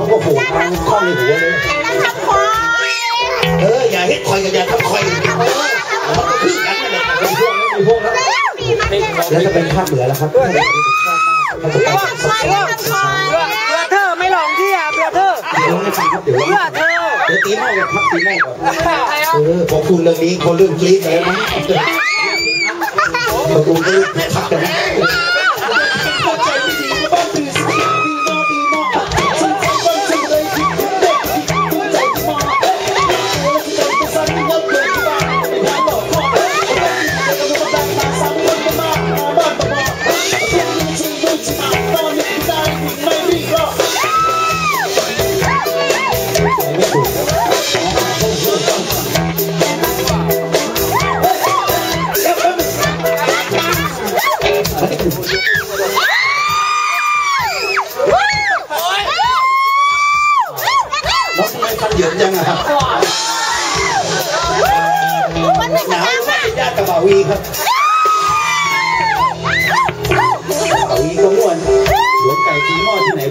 เขาก็ผูกทางข้อในหัวเลยนั่นทำควายเอออย่าเฮ็ดคอยกับอย่าทำคอยเออมันก็คือกันนั่นแหละมีพวกแล้วมีพวกแล้วแล้วมีมันเนี่ยแล้วจะเป็นภาคเหนือแล้วครับเขาจะไปทำควายทำควายเพื่อเธอไม่หลงที่อะเพื่อเธอเพื่อเธอเดี๋ยวตีหม้อกันพักตีหม้อก่อนเออพอบคุณเรื่องนี้คนเรื่องกรี๊ดแล้วนะพอบคุณก็พักกัน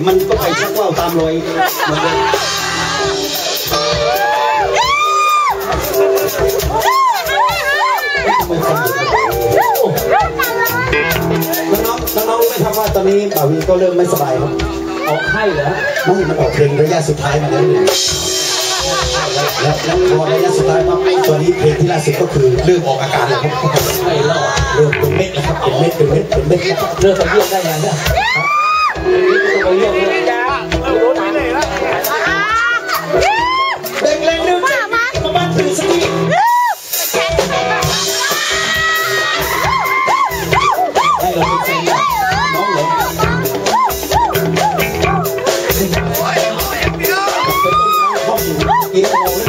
มันก็ไปชักว่าวตามรอยเหมือนเดิม นเหยินแล้วน้องแล้วน้องรู้ไหมครับว่าตอนนี้บ่าวีก็เริ่มไม่สบายครับออกไข้เหรอไม่มันออกเพลงระยะสุดท้ายมาแล้วเนี่ยแล้วแล้วพอระยะสุดท้ายมาตัวนี้เพลงที่ล่าสุดก็คือเริ่มออกอาการแล้วครับไม่รอดเริ่มเป็นเม็ดแล้วครับเป็นเม็ดเป็นเม็ดเป็นเม็ดแล้วครับเลิกไปเยี่ยมได้ยังเนี่ย อ